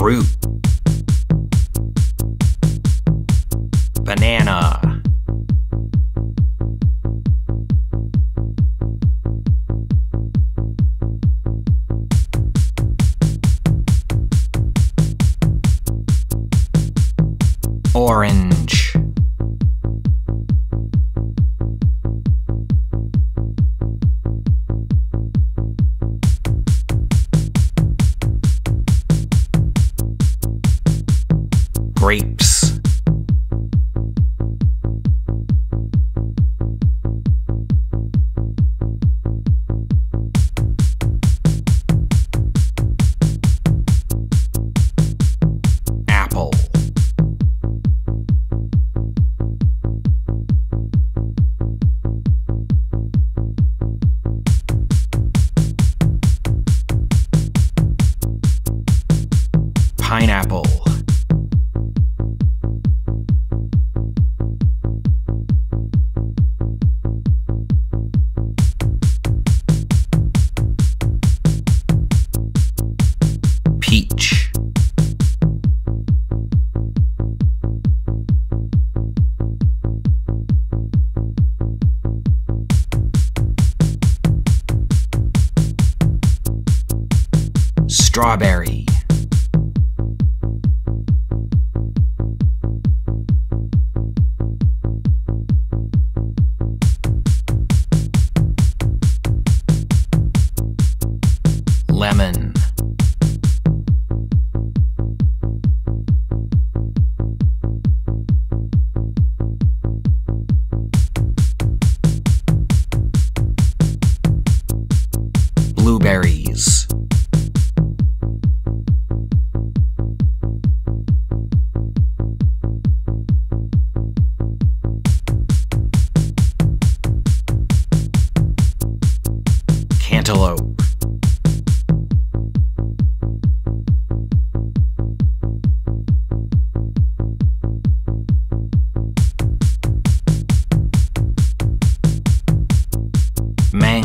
Fruit. Banana. Orange. Grapes. Strawberry.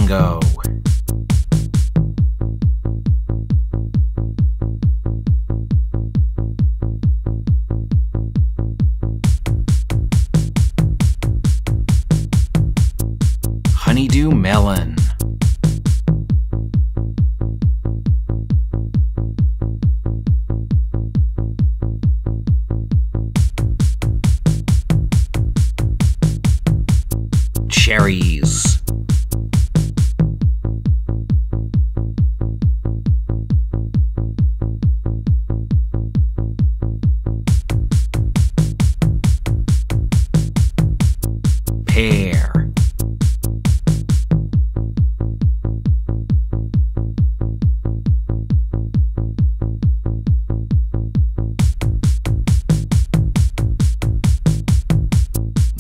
Mango. Honeydew melon. Cherries.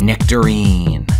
Nectarine.